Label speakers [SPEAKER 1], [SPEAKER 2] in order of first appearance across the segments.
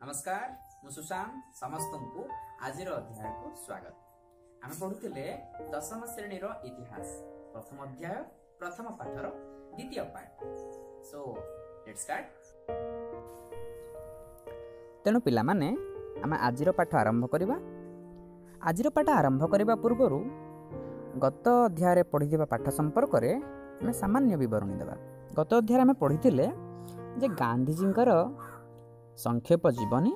[SPEAKER 1] ନମସ୍କାର ମୁଁ ସୁଶାନ୍ତ ସମସ୍ତଙ୍କୁ ଆଜିର ଅଧ୍ୟାୟକୁ ସ୍ୱାଗତ ଆମେ ପଢୁଥିଲେ ଦଶମ ଶ୍ରେଣୀର ଇତିହାସ ପ୍ରଥମ ଅଧ୍ୟାୟ ପ୍ରଥମ ପାଠର ଦ୍ୱିତୀୟ ପାଠ ସୋ ଲେଟ୍ ଷ୍ଟାର୍ଟ ତେଣୁ ପିଲାମାନେ ଆମେ ଆଜିର ପାଠ ଆରମ୍ଭ କରିବା। ଆଜିର ପାଠ ଆରମ୍ଭ କରିବା ପୂର୍ବରୁ ଗତ ଅଧ୍ୟାୟରେ ପଢ଼ିଥିବା ପାଠ ସମ୍ପର୍କରେ ଆମେ ସାମାନ୍ୟ ବିବରଣୀ ଦେବା। ଗତ ଅଧ୍ୟାୟରେ ଆମେ ପଢ଼ିଥିଲେ ଯେ ଗାନ୍ଧିଜୀଙ୍କର ସଂକ୍ଷେପ ଜୀବନୀ।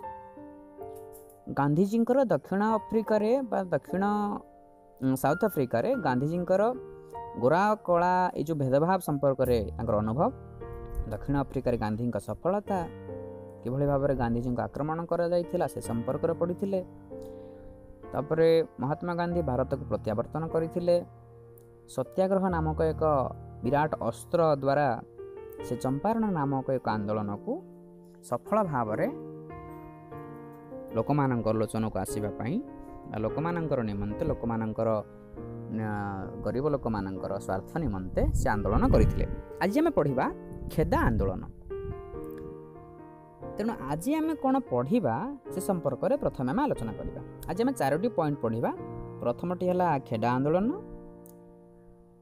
[SPEAKER 1] ଗାନ୍ଧିଜୀଙ୍କର ଦକ୍ଷିଣ ଆଫ୍ରିକାରେ ବା ଦକ୍ଷିଣ ସାଉଥ ଆଫ୍ରିକାରେ ଗାନ୍ଧିଜୀଙ୍କର ଗୋରା କଳା ଏଇ ଯେଉଁ ଭେଦଭାବ ସମ୍ପର୍କରେ ତାଙ୍କର ଅନୁଭବ। ଦକ୍ଷିଣ ଆଫ୍ରିକାରେ ଗାନ୍ଧୀଙ୍କ ସଫଳତା କିଭଳି ଭାବରେ ଗାନ୍ଧିଜୀଙ୍କୁ ଆକ୍ରମଣ କରାଯାଇଥିଲା ସେ ସମ୍ପର୍କରେ ପଢ଼ିଥିଲେ। ତାପରେ ମହାତ୍ମା ଗାନ୍ଧୀ ଭାରତକୁ ପ୍ରତ୍ୟାବର୍ତ୍ତନ କରିଥିଲେ। ସତ୍ୟାଗ୍ରହ ନାମକ ଏକ ବିରାଟ ଅସ୍ତ୍ର ଦ୍ୱାରା ସେ ଚମ୍ପାରଣ ନାମକ ଏକ ଆନ୍ଦୋଳନକୁ ସଫଳ ଭାବରେ ଲୋକମାନଙ୍କ ଲୋଚନକୁ ଆସିବା ପାଇଁ ବା ଲୋକମାନଙ୍କର ନିମନ୍ତେ ଲୋକମାନଙ୍କର ଗରିବ ଲୋକମାନଙ୍କର ସ୍ୱାର୍ଥ ନିମନ୍ତେ ସେ ଆନ୍ଦୋଳନ କରିଥିଲେ। ଆଜି ଆମେ ପଢ଼ିବା ଖେଦା ଆନ୍ଦୋଳନ। ତେଣୁ ଆଜି ଆମେ କ'ଣ ପଢ଼ିବା ସେ ସମ୍ପର୍କରେ ପ୍ରଥମେ ଆମେ ଆଲୋଚନା କରିବା। ଆଜି ଆମେ ଚାରୋଟି ପଏଣ୍ଟ ପଢ଼ିବା। ପ୍ରଥମଟି ହେଲା ଖେଡା ଆନ୍ଦୋଳନ।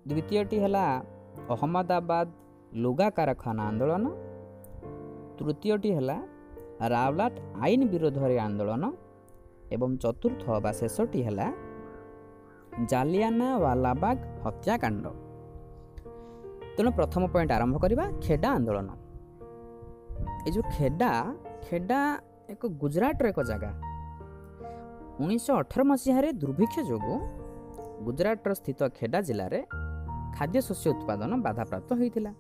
[SPEAKER 1] ଦ୍ୱିତୀୟଟି ହେଲା ଅହମ୍ମଦାବାଦ ଲୁଗା କାରଖାନା ଆନ୍ଦୋଳନ। ତୃତୀୟଟି ହେଲା ରାୱଲାଟ ଆଇନ ବିରୋଧରେ ଆନ୍ଦୋଳନ ଏବଂ ଚତୁର୍ଥ ବା ଶେଷଟି ହେଲା ଜାଲିଆନା ୱାଲାବାଗ ହତ୍ୟାକାଣ୍ଡ। ତେଣୁ ପ୍ରଥମ ପଏଣ୍ଟ ଆରମ୍ଭ କରିବା ଖେଡା ଆନ୍ଦୋଳନ। ଏ ଯେଉଁ ଖେଡା ଖେଡା ଏକ ଗୁଜରାଟର ଏକ ଜାଗା। ଉଣେଇଶହ ଅଠର ମସିହାରେ ଦୁର୍ଭିକ୍ଷ ଯୋଗୁଁ ଗୁଜରାଟର ସ୍ଥିତ ଖେଡା ଜିଲ୍ଲାରେ ଖାଦ୍ୟଶସ୍ୟ ଉତ୍ପାଦନ ବାଧାପ୍ରାପ୍ତ ହୋଇଥିଲା।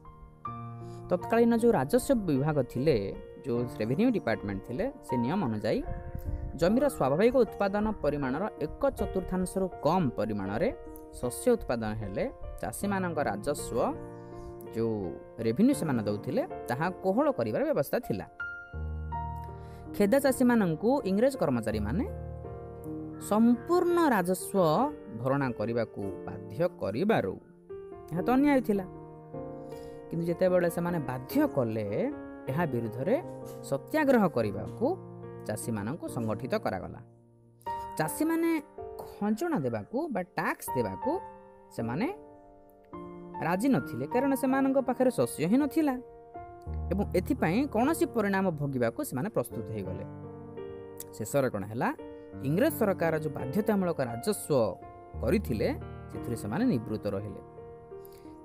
[SPEAKER 1] ତତ୍କାଳୀନ ଯେଉଁ ରାଜସ୍ୱ ବିଭାଗ ଥିଲେ ଯେଉଁ ରେଭିନ୍ୟୁ ଡିପାର୍ଟମେଣ୍ଟ ଥିଲେ ସେ ନିୟମ ଅନୁଯାୟୀ ଜମିର ସ୍ୱାଭାବିକ ଉତ୍ପାଦନ ପରିମାଣର ଏକ ଚତୁର୍ଥାଂଶରୁ କମ୍ ପରିମାଣରେ ଶସ୍ୟ ଉତ୍ପାଦନ ହେଲେ ଚାଷୀମାନଙ୍କ ରାଜସ୍ୱ ଯେଉଁ ରେଭିନ୍ୟୁ ସେମାନେ ଦେଉଥିଲେ ତାହା କୋହଳ କରିବାର ବ୍ୟବସ୍ଥା ଥିଲା। ଖେଦା ଚାଷୀମାନଙ୍କୁ ଇଂରେଜ କର୍ମଚାରୀମାନେ ସମ୍ପୂର୍ଣ୍ଣ ରାଜସ୍ୱ ଭରଣା କରିବାକୁ ବାଧ୍ୟ କରିବାରୁ ଏହା ତ ଅନ୍ୟାୟ ଥିଲା। କିନ୍ତୁ ଯେତେବେଳେ ସେମାନେ ବାଧ୍ୟ କଲେ ଏହା ବିରୁଦ୍ଧରେ ସତ୍ୟାଗ୍ରହ କରିବାକୁ ଚାଷୀମାନଙ୍କୁ ସଂଗଠିତ କରାଗଲା। ଚାଷୀମାନେ ଖଜଣା ଦେବାକୁ ବା ଟ୍ୟାକ୍ସ ଦେବାକୁ ସେମାନେ ରାଜି ନଥିଲେ କାରଣ ସେମାନଙ୍କ ପାଖରେ ଶସ୍ୟ ହିଁ ନଥିଲା ଏବଂ ଏଥିପାଇଁ କୌଣସି ପରିଣାମ ଭୋଗିବାକୁ ସେମାନେ ପ୍ରସ୍ତୁତ ହୋଇଗଲେ। ଶେଷରେ କ'ଣ ହେଲା? ଇଂରେଜ ସରକାର ଯେଉଁ ବାଧ୍ୟତାମୂଳକ ରାଜସ୍ୱ କରିଥିଲେ ସେଥିରୁ ସେମାନେ ନିବୃତ୍ତ ରହିଲେ।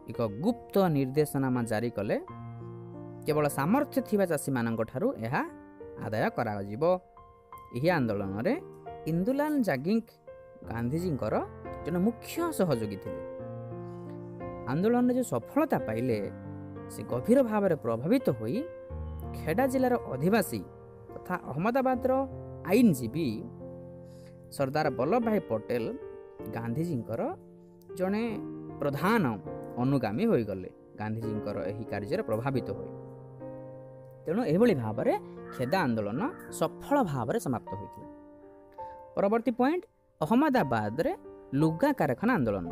[SPEAKER 1] ଏକ ଗୁପ୍ତ ନିର୍ଦ୍ଦେଶନାମା ଜାରି କଲେ। କେବଳ ସାମର୍ଥ୍ୟ ଥିବା ଚାଷୀମାନଙ୍କ ଠାରୁ ଏହା ଆଦାୟ କରାଯିବ। ଏହି ଆନ୍ଦୋଳନରେ ଇନ୍ଦୁଲାଲ ଜାଗିଙ୍କ ଗାନ୍ଧିଜୀଙ୍କର ଜଣେ ମୁଖ୍ୟ ସହଯୋଗୀ ଥିଲେ। ଆନ୍ଦୋଳନରେ ଯେଉଁ ସଫଳତା ପାଇଲେ ସେ ଗଭୀର ଭାବରେ ପ୍ରଭାବିତ ହୋଇ ଖେଡା ଜିଲ୍ଲାର ଅଧିବାସୀ ତଥା ଅହମ୍ମଦାବାଦର ଆଇନଜୀବୀ ସର୍ଦ୍ଦାର ବଲ୍ଲଭ ଭାଇ ପଟେଲ ଗାନ୍ଧିଜୀଙ୍କର ଜଣେ ପ୍ରଧାନ ଅନୁଗାମୀ ହୋଇଗଲେ। ଗାନ୍ଧିଜୀଙ୍କର ଏହି କାର୍ଯ୍ୟରେ ପ୍ରଭାବିତ ହୋଇ। ତେଣୁ ଏହିଭଳି ଭାବରେ ଖେଦା ଆନ୍ଦୋଳନ ସଫଳ ଭାବରେ ସମାପ୍ତ ହୋଇଥିଲା। ପରବର୍ତ୍ତୀ ପଏଣ୍ଟ ଅହମ୍ମଦାବାଦରେ ଲୁଗା କାରଖାନା ଆନ୍ଦୋଳନ।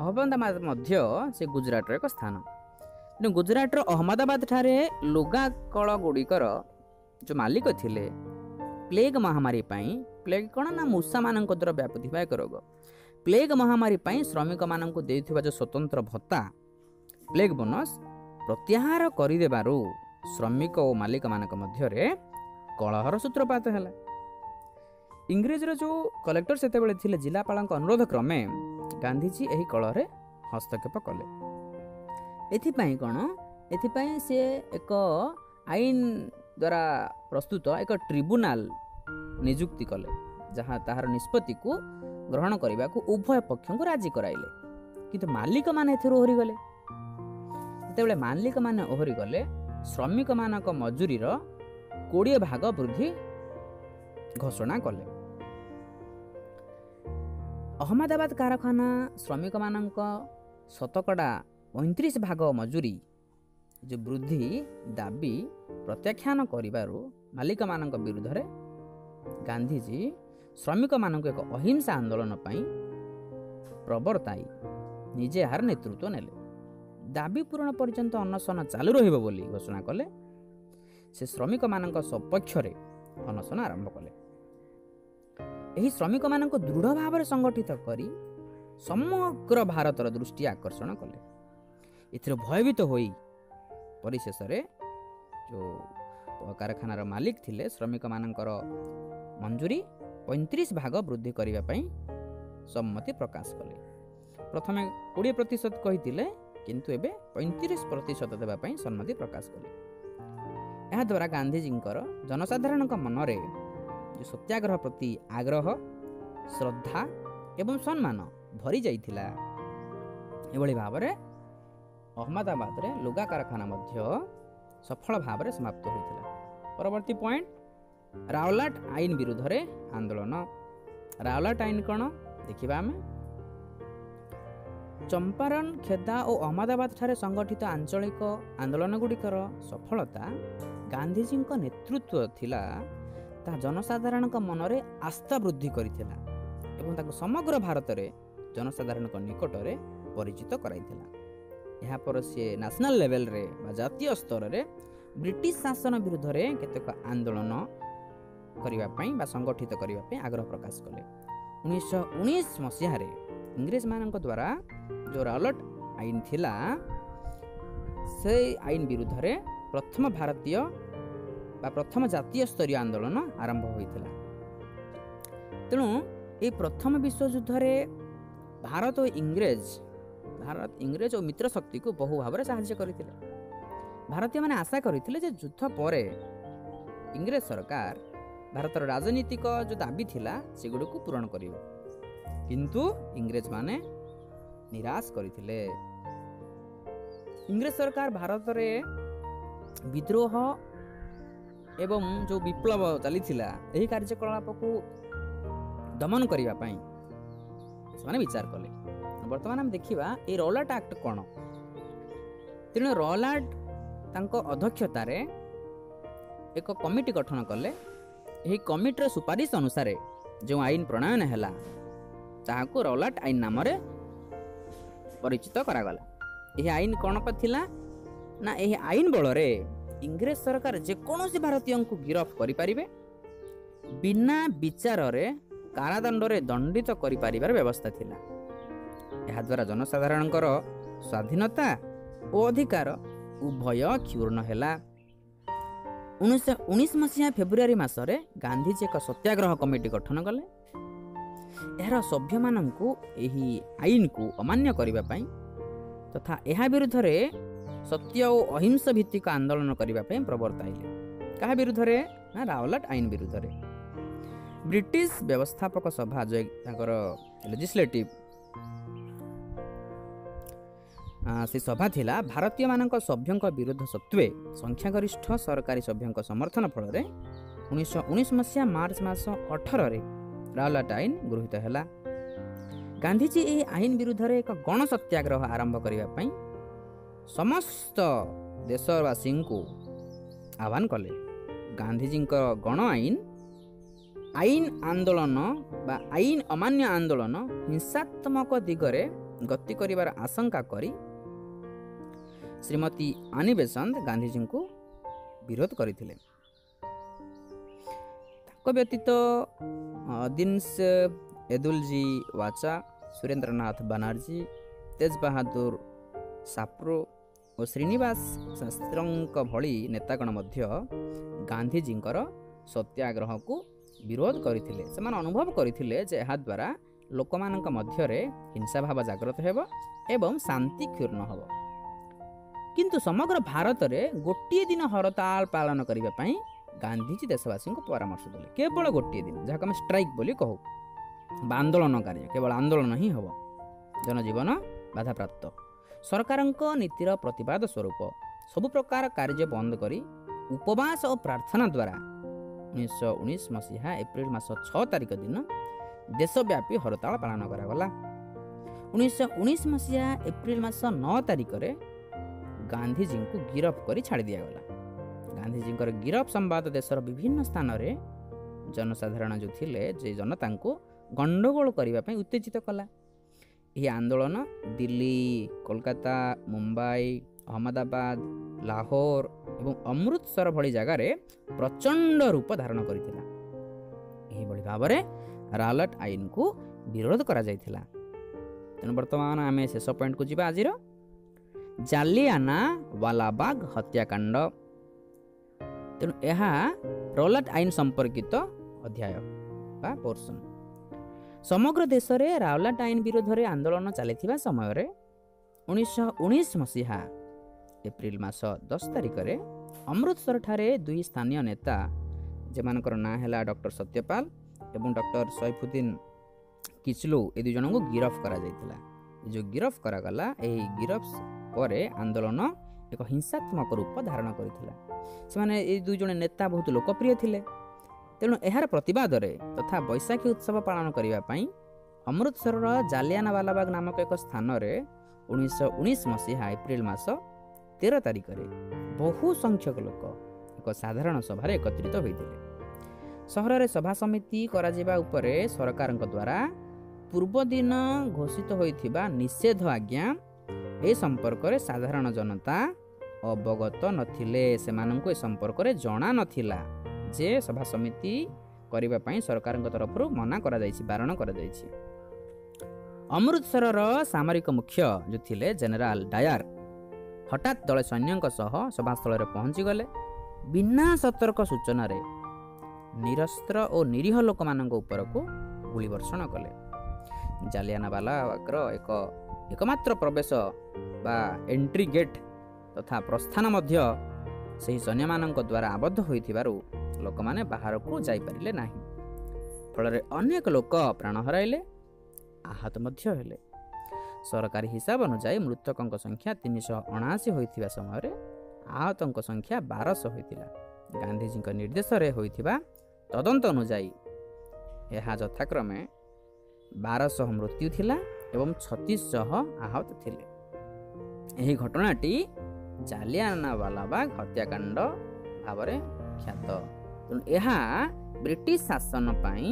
[SPEAKER 1] ଅହମ୍ମଦାବାଦ ମଧ୍ୟ ସେ ଗୁଜରାଟର ଏକ ସ୍ଥାନ। ତେଣୁ ଗୁଜରାଟର କଳ ଗୁଡ଼ିକର ଯେଉଁ ମାଲିକ ଥିଲେ ପ୍ଲେଗ୍ ମହାମାରୀ ପାଇଁ ପ୍ଲେଗ୍ କ'ଣ ନା ମୂଷାମାନଙ୍କ ଦ୍ୱାରା ବ୍ୟାପୁଥିବା ଏକ ରୋଗ। ପ୍ଲେଗ୍ ମହାମାରୀ ପାଇଁ ଶ୍ରମିକମାନଙ୍କୁ ଦେଉଥିବା ଯେଉଁ ସ୍ୱତନ୍ତ୍ର ଭତ୍ତା ପ୍ଲେଗ୍ ବୋନସ୍ ପ୍ରତ୍ୟାହାର କରିଦେବାରୁ ଶ୍ରମିକ ଓ ମାଲିକମାନଙ୍କ ମଧ୍ୟରେ କଳହର ସୂତ୍ରପାତ ହେଲା। ଇଂରେଜର ଯେଉଁ କଲେକ୍ଟର ସେତେବେଳେ ଥିଲେ ଜିଲ୍ଲାପାଳଙ୍କ ଅନୁରୋଧ କ୍ରମେ ଗାନ୍ଧିଜୀ ଏହି କଳହରେ ହସ୍ତକ୍ଷେପ କଲେ। ଏଥିପାଇଁ କ'ଣ? ଏଥିପାଇଁ ସେ ଏକ ଆଇନ ଦ୍ୱାରା ପ୍ରସ୍ତୁତ ଏକ ଟ୍ରିବ୍ୟୁନାଲ ନିଯୁକ୍ତି କଲେ ଯାହା ତାହାର ନିଷ୍ପତ୍ତିକୁ ଗ୍ରହଣ କରିବାକୁ ଉଭୟ ପକ୍ଷଙ୍କୁ ରାଜି କରାଇଲେ। କିନ୍ତୁ ମାଲିକମାନେ ଏଥିରୁ ଓହରିଗଲେ। ଯେତେବେଳେ ମାଲିକମାନେ ଓହରିଗଲେ ଶ୍ରମିକମାନଙ୍କ ମଜୁରୀର କୋଡ଼ିଏ ଭାଗ ବୃଦ୍ଧି ଘୋଷଣା କଲେ। ଅହମ୍ମଦାବାଦ କାରଖାନା ଶ୍ରମିକମାନଙ୍କ ଶତକଡ଼ା ପଇଁତିରିଶ ଭାଗ ମଜୁରୀ ଯେଉଁ ବୃଦ୍ଧି ଦାବି ପ୍ରତ୍ୟାଖ୍ୟାନ କରିବାରୁ ମାଲିକମାନଙ୍କ ବିରୁଦ୍ଧରେ ଗାନ୍ଧିଜୀ ଶ୍ରମିକମାନଙ୍କୁ ଏକ ଅହିଂସା ଆନ୍ଦୋଳନ ପାଇଁ ପ୍ରବର୍ତ୍ତାଇ ନିଜେ ଏହାର ନେତୃତ୍ୱ ନେଲେ। ଦାବି ପୂରଣ ପର୍ଯ୍ୟନ୍ତ ଅନଶନ ଚାଲୁ ରହିବ ବୋଲି ଘୋଷଣା କଲେ। ସେ ଶ୍ରମିକମାନଙ୍କ ସପକ୍ଷରେ ଅନଶନ ଆରମ୍ଭ କଲେ। ଏହି ଶ୍ରମିକମାନଙ୍କୁ ଦୃଢ଼ ଭାବରେ ସଂଗଠିତ କରି ସମଗ୍ର ଭାରତର ଦୃଷ୍ଟି ଆକର୍ଷଣ କଲେ। ଏଥିରେ ଭୟଭୀତ ହୋଇ ପରିଶେଷରେ ଯେଉଁ କାରଖାନାର ମାଲିକ ଥିଲେ ଶ୍ରମିକମାନଙ୍କର ମଞ୍ଜୁରୀ ପଇଁତିରିଶ ଭାଗ ବୃଦ୍ଧି କରିବା ପାଇଁ ସମ୍ମତି ପ୍ରକାଶ କଲେ। ପ୍ରଥମେ କୋଡ଼ିଏ ପ୍ରତିଶତ କହିଥିଲେ କିନ୍ତୁ ଏବେ ପଇଁତିରିଶ ପ୍ରତିଶତ ଦେବା ପାଇଁ ସମ୍ମତି ପ୍ରକାଶ କଲେ। ଏହାଦ୍ୱାରା ଗାନ୍ଧିଜୀଙ୍କର ଜନସାଧାରଣଙ୍କ ମନରେ ଯେଉଁ ସତ୍ୟାଗ୍ରହ ପ୍ରତି ଆଗ୍ରହ ଶ୍ରଦ୍ଧା ଏବଂ ସମ୍ମାନ ଭରି ଯାଇଥିଲା ଏଭଳି ଭାବରେ ଅହମ୍ମଦାବାଦରେ ଲୁଗା କାରଖାନା ମଧ୍ୟ ସଫଳ ଭାବରେ ସମାପ୍ତ ହୋଇଥିଲା। ପରବର୍ତ୍ତୀ ପଏଣ୍ଟ ରାଓଲାଟ ଆଇନ ବିରୁଦ୍ଧରେ ଆନ୍ଦୋଳନ। ରାଓଲାଟ ଆଇନ କ'ଣ? ଦେଖିବା ଆମେ। ଚମ୍ପାରନ ଖେଦା ଓ ଅହମ୍ମଦାବାଦ ଠାରେ ସଂଗଠିତ ଆଞ୍ଚଳିକ ଆନ୍ଦୋଳନଗୁଡ଼ିକର ସଫଳତା ଗାନ୍ଧିଜୀଙ୍କ ନେତୃତ୍ୱ ଥିଲା ତାହା ଜନସାଧାରଣଙ୍କ ମନରେ ଆସ୍ଥା ବୃଦ୍ଧି କରିଥିଲା ଏବଂ ତାକୁ ସମଗ୍ର ଭାରତରେ ଜନସାଧାରଣଙ୍କ ନିକଟରେ ପରିଚିତ କରାଇଥିଲା। ଏହାପରେ ସିଏ ନ୍ୟାସନାଲ ଲେଭେଲରେ ବା ଜାତୀୟ ସ୍ତରରେ ବ୍ରିଟିଶ ଶାସନ ବିରୁଦ୍ଧରେ କେତେକ ଆନ୍ଦୋଳନ କରିବା ପାଇଁ ବା ସଂଗଠିତ କରିବା ପାଇଁ ଆଗ୍ରହ ପ୍ରକାଶ କଲେ। ଉଣେଇଶହ ଉଣେଇଶ ମସିହାରେ ଇଂରେଜମାନଙ୍କ ଦ୍ୱାରା ଯେଉଁ ରାଲଟ ଆଇନ ଥିଲା ସେଇ ଆଇନ ବିରୁଦ୍ଧରେ ପ୍ରଥମ ଭାରତୀୟ ବା ପ୍ରଥମ ଜାତୀୟ ସ୍ତରୀୟ ଆନ୍ଦୋଳନ ଆରମ୍ଭ ହୋଇଥିଲା। ତେଣୁ ଏହି ପ୍ରଥମ ବିଶ୍ୱଯୁଦ୍ଧରେ ଭାରତ ଓ ଇଂରେଜ ଭାରତ ଇଂରେଜ ଓ ମିତ୍ର ଶକ୍ତିକୁ ବହୁ ଭାବରେ ସାହାଯ୍ୟ କରିଥିଲେ। ଭାରତୀୟମାନେ ଆଶା କରିଥିଲେ ଯେ ଯୁଦ୍ଧ ପରେ ଇଂରେଜ ସରକାର ଭାରତର ରାଜନୈତିକ ଯେଉଁ ଦାବି ଥିଲା ସେଗୁଡ଼ିକୁ ପୂରଣ କରିବ। କିନ୍ତୁ ଇଂରେଜମାନେ ନିରାଶ କରିଥିଲେ। ଇଂରେଜ ସରକାର ଭାରତରେ ବିଦ୍ରୋହ ଏବଂ ଯେଉଁ ବିପ୍ଳବ ଚାଲିଥିଲା ଏହି କାର୍ଯ୍ୟକଳାପକୁ ଦମନ କରିବା ପାଇଁ ସେମାନେ ବିଚାର କଲେ। ବର୍ତ୍ତମାନ ଆମେ ଦେଖିବା এই ରଲାଟ ଆକ୍ଟ କ'ଣ? ତେଣୁ ରଲାଟ ତାଙ୍କ ଅଧ୍ୟକ୍ଷତାରେ ଏକ କମିଟି ଗଠନ କଲେ। ଏହି କମିଟିର ସୁପାରିଶ ଅନୁସାରେ ଯେଉଁ ଆଇନ ପ୍ରଣୟନ ହେଲା ତାହାକୁ ରଲାଟ ଆଇନ ନାମରେ ପରିଚିତ କରାଗଲା। ଏହି ଆଇନ କ'ଣ ଥିଲା? ନା ଏହି ଆଇନ ବଳରେ ଇଂରେଜ ସରକାର ଯେକୌଣସି ଭାରତୀୟଙ୍କୁ ଗିରଫ କରିପାରିବେ ବିନା ବିଚାରରେ କାରାଦଣ୍ଡରେ ଦଣ୍ଡିତ କରିପାରିବାର ବ୍ୟବସ୍ଥା ଥିଲା। ଏହାଦ୍ୱାରା ଜନସାଧାରଣଙ୍କର ସ୍ୱାଧୀନତା ଓ ଅଧିକାର ଉଭୟ କ୍ଷୁର୍ଣ୍ଣ ହେଲା। ଉଣେଇଶହ ଉଣେଇଶ ମସିହା ଫେବୃଆରୀ ମାସରେ ଗାନ୍ଧିଜୀ ଏକ ସତ୍ୟାଗ୍ରହ କମିଟି ଗଠନ କଲେ। ଏହାର ସଭ୍ୟମାନଙ୍କୁ ଏହି ଆଇନକୁ ଅମାନ୍ୟ କରିବା ପାଇଁ ତଥା ଏହା ବିରୁଦ୍ଧରେ ସତ୍ୟ ଓ ଅହିଂସ ଭିତ୍ତିକ ଆନ୍ଦୋଳନ କରିବା ପାଇଁ ପ୍ରବର୍ତ୍ତାଇଲେ କାହା ବିରୁଦ୍ଧରେ ନା ରାଓଲାଟ ଆଇନ ବିରୁଦ୍ଧରେ? ବ୍ରିଟିଶ ବ୍ୟବସ୍ଥାପକ ସଭା ଯେ ତାଙ୍କର ଲେଜିସ୍ଲେଟିଭ ସେ ସଭା ଥିଲା ଭାରତୀୟମାନଙ୍କ ସଭ୍ୟଙ୍କ ବିରୋଧ ସତ୍ତ୍ୱେ ସଂଖ୍ୟାଗରିଷ୍ଠ ସରକାରୀ ସଭ୍ୟଙ୍କ ସମର୍ଥନ ଫଳରେ ଉଣେଇଶହ ଉଣେଇଶ ମସିହା ମାର୍ଚ୍ଚ ମାସ ଅଠରରେ ରାଓଲାଟ ଆଇନ ଗୃହୀତ ହେଲା। ଗାନ୍ଧିଜୀ ଏହି ଆଇନ ବିରୁଦ୍ଧରେ ଏକ ଗଣ ସତ୍ୟାଗ୍ରହ ଆରମ୍ଭ କରିବା ପାଇଁ ସମସ୍ତ ଦେଶବାସୀଙ୍କୁ ଆହ୍ୱାନ କଲେ। ଗାନ୍ଧିଜୀଙ୍କ ଗଣ ଆଇନ ଆଇନ ଆନ୍ଦୋଳନ ବା ଆଇନ ଅମାନ୍ୟ ଆନ୍ଦୋଳନ ହିଂସାତ୍ମକ ଦିଗରେ ଗତି କରିବାର ଆଶଙ୍କା କରି ଶ୍ରୀମତୀ ଆନି ବେସନ୍ତ ଗାନ୍ଧିଜୀଙ୍କୁ ବିରୋଧ କରିଥିଲେ। ତାଙ୍କ ବ୍ୟତୀତ ଦିନସ ଏଦୁଲଜୀ ୱାଚା ସୁରେନ୍ଦ୍ରନାଥ ବାନାର୍ଜୀ ତେଜ ବାହାଦୁର ସାପ୍ରୋ ଓ ଶ୍ରୀନିବାସ ଶାସ୍ତ୍ରଙ୍କ ଭଳି ନେତାଗଣ ମଧ୍ୟ ଗାନ୍ଧିଜୀଙ୍କର ସତ୍ୟାଗ୍ରହକୁ ବିରୋଧ କରିଥିଲେ। ସେମାନେ ଅନୁଭବ କରିଥିଲେ ଯେ ଏହାଦ୍ୱାରା ଲୋକମାନଙ୍କ ମଧ୍ୟରେ ହିଂସାଭାବ ଜାଗ୍ରତ ହେବ ଏବଂ ଶାନ୍ତି କ୍ଷୁର୍ଣ୍ଣ ହେବ। କିନ୍ତୁ ସମଗ୍ର ଭାରତରେ ଗୋଟିଏ ଦିନ ହରତାଳ ପାଳନ କରିବା ପାଇଁ ଗାନ୍ଧିଜୀ ଦେଶବାସୀଙ୍କୁ ପରାମର୍ଶ ଦେଲେ। କେବଳ ଗୋଟିଏ ଦିନ ଯାହାକୁ ଆମେ ଷ୍ଟ୍ରାଇକ୍ ବୋଲି କହୁ। ବା ଆନ୍ଦୋଳନ କାର୍ଯ୍ୟ କେବଳ ଆନ୍ଦୋଳନ ହିଁ ହେବ। ଜନଜୀବନ ବାଧାପ୍ରାପ୍ତ। ସରକାରଙ୍କ ନୀତିର ପ୍ରତିବାଦ ସ୍ୱରୂପ ସବୁ ପ୍ରକାର କାର୍ଯ୍ୟ ବନ୍ଦ କରି ଉପବାସ ଓ ପ୍ରାର୍ଥନା ଦ୍ୱାରା ଉଣେଇଶହ ଉଣେଇଶ ମସିହା ଏପ୍ରିଲ ମାସ ଛଅ ତାରିଖ ଦିନ ଦେଶବ୍ୟାପୀ ହରତାଳ ପାଳନ କରାଗଲା। ଉଣେଇଶହ ଉଣେଇଶ ମସିହା ଏପ୍ରିଲ ମାସ ନଅ ତାରିଖରେ ଗାନ୍ଧିଜୀଙ୍କୁ ଗିରଫ କରି ଛାଡ଼ି ଦିଆଗଲା। ଗାନ୍ଧିଜୀଙ୍କର ଗିରଫ ସମ୍ବାଦ ଦେଶର ବିଭିନ୍ନ ସ୍ଥାନରେ ଜନସାଧାରଣ ଯେଉଁ ଥିଲେ ଯେ ଜନତାଙ୍କୁ ଗଣ୍ଡଗୋଳ କରିବା ପାଇଁ ଉତ୍ତେଜିତ କଲା। ଏହି ଆନ୍ଦୋଳନ ଦିଲ୍ଲୀ କୋଲକାତା ମୁମ୍ବାଇ ଅହମ୍ମଦାବାଦ ଲାହୋର ଏବଂ ଅମୃତସର ଭଳି ଜାଗାରେ ପ୍ରଚଣ୍ଡ ରୂପ ଧାରଣ କରିଥିଲା। ଏହିଭଳି ଭାବରେ ରାଓଲାଟ ଆଇନକୁ ବିରୋଧ କରାଯାଇଥିଲା। ତେଣୁ ବର୍ତ୍ତମାନ ଆମେ ଶେଷ ପଏଣ୍ଟକୁ ଯିବା। ଆଜିର ଜାଲିଆନା ୱାଲାବାଗ ହତ୍ୟାକାଣ୍ଡ ତେଣୁ ଏହା ରଲାଟ ଆଇନ ସମ୍ପର୍କିତ ଅଧ୍ୟାୟ ବା ପୋର୍ସନ ସମଗ୍ର ଦେଶରେ ରାଓଲାଟ ଆଇନ ବିରୋଧରେ ଆନ୍ଦୋଳନ ଚାଲିଥିବା ସମୟରେ ଉଣେଇଶହ ଉଣେଇଶ ମସିହା ଏପ୍ରିଲ ମାସ ଦଶ ତାରିଖରେ ଅମୃତସରଠାରେ ଦୁଇ ସ୍ଥାନୀୟ ନେତା ଯେମାନଙ୍କର ନାଁ ହେଲା ଡକ୍ଟର ସତ୍ୟପାଲ ଏବଂ ଡକ୍ଟର ସୈଫୁଦ୍ଦିନ କିଚଲୁ ଏ ଦୁଇ ଜଣଙ୍କୁ ଗିରଫ କରାଯାଇଥିଲା ଏ ଯେଉଁ ଗିରଫ କରାଗଲା ଏହି ଗିରଫ ପରେ ଆନ୍ଦୋଳନ ଏକ ହିଂସାତ୍ମକ ରୂପ ଧାରଣ କରିଥିଲା। ସେମାନେ ଏଇ ଦୁଇ ଜଣ ନେତା ବହୁତ ଲୋକପ୍ରିୟ ଥିଲେ। ତେଣୁ ଏହାର ପ୍ରତିବାଦରେ ତଥା ବୈଶାଖୀ ଉତ୍ସବ ପାଳନ କରିବା ପାଇଁ ଅମୃତସରର ଜାଲିଆନାବାଲାବାଗ ନାମକ ଏକ ସ୍ଥାନରେ ଉଣେଇଶହ ଉଣେଇଶ ମସିହା ଏପ୍ରିଲ ମାସ ତେର ତାରିଖରେ ବହୁ ସଂଖ୍ୟକ ଲୋକ ଏକ ସାଧାରଣ ସଭାରେ ଏକତ୍ରିତ ହୋଇଥିଲେ। ସହରରେ ସଭା ସମିତି କରାଯିବା ଉପରେ ସରକାରଙ୍କ ଦ୍ୱାରା ପୂର୍ବଦିନ ଘୋଷିତ ହୋଇଥିବା ନିଷେଧ ଆଜ୍ଞା ଏ ସମ୍ପର୍କରେ ସାଧାରଣ ଜନତା ଅବଗତ ନଥିଲେ। ସେମାନଙ୍କୁ ଏ ସମ୍ପର୍କରେ ଜଣା ନଥିଲା ଯେ ସଭା ସମିତି କରିବା ପାଇଁ ସରକାରଙ୍କ ତରଫରୁ ମନା କରାଯାଇଛି ବାରଣ କରାଯାଇଛି। ଅମୃତସରର ସାମରିକ ମୁଖ୍ୟ ଯେଉଁ ଥିଲେ ଜେନେରାଲ ଡାୟାର ହଠାତ୍ ଦଳେ ସୈନ୍ୟଙ୍କ ସହ ସଭାସ୍ଥଳରେ ପହଞ୍ଚିଗଲେ। ବିନା ସତର୍କ ସୂଚନାରେ ନିରସ୍ତ୍ର ଓ ନିରୀହ ଲୋକମାନଙ୍କ ଉପରକୁ ଗୁଳି ବର୍ଷଣ କଲେ। ଜାଲିଆନାବାଲାବାଗର ଏକ ଏକମାତ୍ର ପ୍ରବେଶ ବା ଏଣ୍ଟ୍ରି ଗେଟ୍ ତଥା ପ୍ରସ୍ଥାନ ମଧ୍ୟ ସେହି ସୈନ୍ୟମାନଙ୍କ ଦ୍ୱାରା ଆବଦ୍ଧ ହୋଇଥିବାରୁ ଲୋକମାନେ ବାହାରକୁ ଯାଇପାରିଲେ ନାହିଁ। ଫଳରେ ଅନେକ ଲୋକ ପ୍ରାଣ ହରାଇଲେ ଆହତ ମଧ୍ୟ ହେଲେ। ସରକାରୀ ହିସାବ ଅନୁଯାୟୀ ମୃତକଙ୍କ ସଂଖ୍ୟା ତିନିଶହ ଅଣାଅଶୀ ହୋଇଥିବା ସମୟରେ ଆହତଙ୍କ ସଂଖ୍ୟା ବାରଶହ ହୋଇଥିଲା। ଗାନ୍ଧିଜୀଙ୍କ ନିର୍ଦ୍ଦେଶରେ ହୋଇଥିବା ତଦନ୍ତ ଅନୁଯାୟୀ ଏହା ଯଥାକ୍ରମେ ବାରଶହ ମୃତ୍ୟୁ ଥିଲା ଏବଂ ଛତିଶଶହ ଆହତ ଥିଲେ। ଏହି ଘଟଣାଟି ଜାଲିଆନାବାଲାବାଗ ହତ୍ୟାକାଣ୍ଡ ଭାବରେ ଖ୍ୟାତ। ତେଣୁ ଏହା ବ୍ରିଟିଶ ଶାସନ ପାଇଁ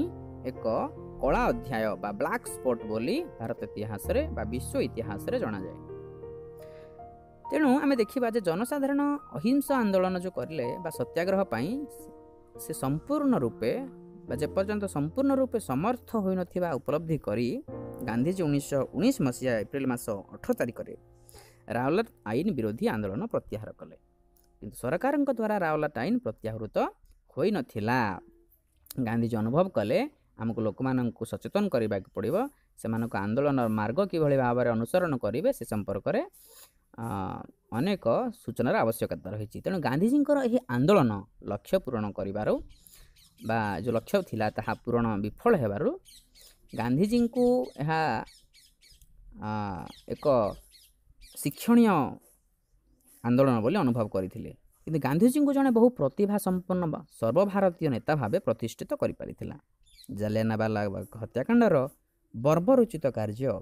[SPEAKER 1] ଏକ କଳା ଅଧ୍ୟାୟ ବା ବ୍ଲାକ୍ ସ୍ପଟ୍ ବୋଲି ଭାରତ ଇତିହାସରେ ବା ବିଶ୍ୱ ଇତିହାସରେ ଜଣାଯାଏ। ତେଣୁ ଆମେ ଦେଖିବା ଯେ ଜନସାଧାରଣ ଅହିଂସ ଆନ୍ଦୋଳନ ଯେଉଁ କରିଲେ ବା ସତ୍ୟାଗ୍ରହ ପାଇଁ ସେ ସମ୍ପୂର୍ଣ୍ଣ ରୂପେ ବା ଯେପର୍ଯ୍ୟନ୍ତ ସମ୍ପୂର୍ଣ୍ଣ ରୂପେ ସମର୍ଥ ହୋଇନଥିବା ଉପଲବ୍ଧି କରି ଗାନ୍ଧିଜୀ ଉଣେଇଶହ ଉଣେଇଶ ମସିହା ଏପ୍ରିଲ ମାସ ଅଠର ତାରିଖରେ ରାଓଲାଟ ଆଇନ ବିରୋଧୀ ଆନ୍ଦୋଳନ ପ୍ରତ୍ୟାହାର କଲେ। କିନ୍ତୁ ସରକାରଙ୍କ ଦ୍ୱାରା ରାଓଲାଟ ଆଇନ ପ୍ରତ୍ୟାହୃତ ହୋଇନଥିଲା ଗାନ୍ଧିଜୀ ଅନୁଭବ କଲେ ଆମକୁ ଲୋକମାନଙ୍କୁ ସଚେତନ କରିବାକୁ ପଡ଼ିବ ସେମାନଙ୍କ ଆନ୍ଦୋଳନର ମାର୍ଗ କିଭଳି ଭାବରେ ଅନୁସରଣ କରିବେ ସେ ସମ୍ପର୍କରେ ଅନେକ ସୂଚନାର ଆବଶ୍ୟକତା ରହିଛି। ତେଣୁ ଗାନ୍ଧିଜୀଙ୍କର ଏହି ଆନ୍ଦୋଳନ ଲକ୍ଷ୍ୟ ପୂରଣ କରିବାରୁ ବା ଯେଉଁ ଲକ୍ଷ୍ୟ ଥିଲା ତାହା ପୂରଣ ବିଫଳ ହେବାରୁ ଗାନ୍ଧିଜୀଙ୍କୁ ଏହା ଏକ ଶିକ୍ଷଣୀୟ ଆନ୍ଦୋଳନ ବୋଲି ଅନୁଭବ କରିଥିଲେ। କିନ୍ତୁ ଗାନ୍ଧିଜୀଙ୍କୁ ଜଣେ ବହୁ ପ୍ରତିଭା ସମ୍ପନ୍ନ ସର୍ବଭାରତୀୟ ନେତା ଭାବେ ପ୍ରତିଷ୍ଠିତ କରିପାରିଥିଲା। ଜାଲିଆନାବାଲାଗ ହତ୍ୟାକାଣ୍ଡର ବର୍ବରୋଚିତ କାର୍ଯ୍ୟ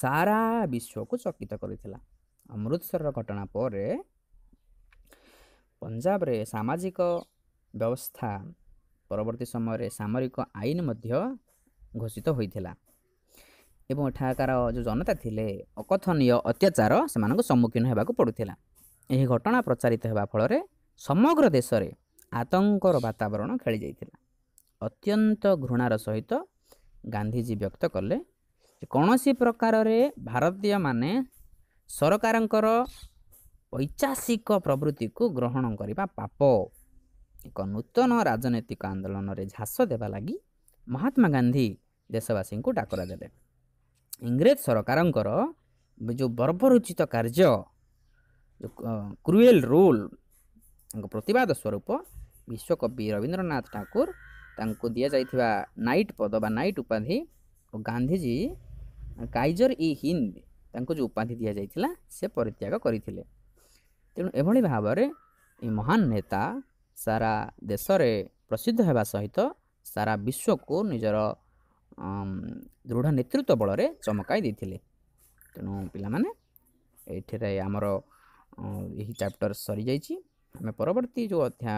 [SPEAKER 1] ସାରା ବିଶ୍ୱକୁ ଚକିତ କରିଥିଲା। ଅମୃତସରର ଘଟଣା ପରେ ପଞ୍ଜାବରେ ସାମାଜିକ ବ୍ୟବସ୍ଥା ପରବର୍ତ୍ତୀ ସମୟରେ ସାମରିକ ଆଇନ ମଧ୍ୟ ଘୋଷିତ ହୋଇଥିଲା। ଏବଂ ଏଠାକାର ଯେଉଁ ଜନତା ଥିଲେ ଅକଥନୀୟ ଅତ୍ୟାଚାର ସେମାନଙ୍କୁ ସମ୍ମୁଖୀନ ହେବାକୁ ପଡ଼ୁଥିଲା। ଏହି ଘଟଣା ପ୍ରଚାରିତ ହେବା ଫଳରେ ସମଗ୍ର ଦେଶରେ ଆତଙ୍କର ବାତାବରଣ ଖେଳିଯାଇଥିଲା। ଅତ୍ୟନ୍ତ ଘୃଣାର ସହିତ ଗାନ୍ଧିଜୀ ବ୍ୟକ୍ତ କଲେ ଯେ କୌଣସି ପ୍ରକାରରେ ଭାରତୀୟମାନେ ସରକାରଙ୍କର ଐତିହାସିକ ପ୍ରବୃତ୍ତିକୁ ଗ୍ରହଣ କରିବା ପାପ। ଏକ ନୂତନ ରାଜନୈତିକ ଆନ୍ଦୋଳନରେ ଝାସ ଦେବା ଲାଗି ମହାତ୍ମା ଗାନ୍ଧୀ ଦେଶବାସୀଙ୍କୁ ଡାକରା ଦେଲେ ଇଂରେଜ ସରକାରଙ୍କର ଯେଉଁ ବର୍ବରୋଚିତ କାର୍ଯ୍ୟ କ୍ରୁଏଲ୍ ରୁଲ୍ ତାଙ୍କ ପ୍ରତିବାଦ ସ୍ୱରୂପ ବିଶ୍ୱକବି ରବୀନ୍ଦ୍ରନାଥ ଠାକୁର ତାଙ୍କୁ ଦିଆଯାଇଥିବା ନାଇଟ୍ ପଦ ବା ନାଇଟ୍ ଉପାଧି ଓ ଗାନ୍ଧିଜୀ କାଇଜର ଇ ହିନ୍ଦ ତାଙ୍କୁ ଯେଉଁ ଉପାଧି ଦିଆଯାଇଥିଲା ସେ ପରିତ୍ୟାଗ କରିଥିଲେ। ତେଣୁ ଏଭଳି ଭାବରେ ଏ ମହାନ ନେତା ସାରା ଦେଶରେ ପ୍ରସିଦ୍ଧ ହେବା ସହିତ ସାରା ବିଶ୍ୱକୁ ନିଜର ଦୃଢ଼ ନେତୃତ୍ୱ ବଳରେ ଚମକାଇ ଦେଇଥିଲେ। ତେଣୁ ପିଲାମାନେ ଏଠାରେ ଆମର ଏହି ଚାପ୍ଟର ସରିଯାଇଛି। ଆମେ ପରବର୍ତ୍ତୀ ଯେଉଁ ଅଧ୍ୟାୟ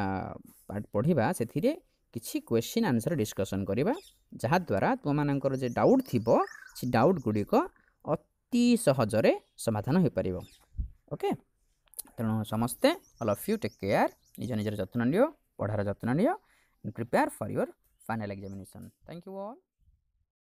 [SPEAKER 1] ପାଠ ପଢ଼ିବା ସେଥିରେ କିଛି କ୍ୱେଶ୍ଚିନ୍ ଆନ୍ସର୍ ଡିସ୍କସନ୍ କରିବା। ଯାହାଦ୍ୱାରା ତୁମମାନଙ୍କର ଯେ ଡାଉଟ୍ ଥିବ ସେ ଡାଉଟ୍ ଗୁଡ଼ିକ ଅତି ସହଜରେ ସମାଧାନ ହୋଇପାରିବ। ଓକେ ତେଣୁ ସମସ୍ତେ all of you take care ନିଜ ନିଜର ଯତ୍ନ ନିଅ ପଢ଼ାର ଯତ୍ନ ନିଅ। Prepare for your final examination thank you all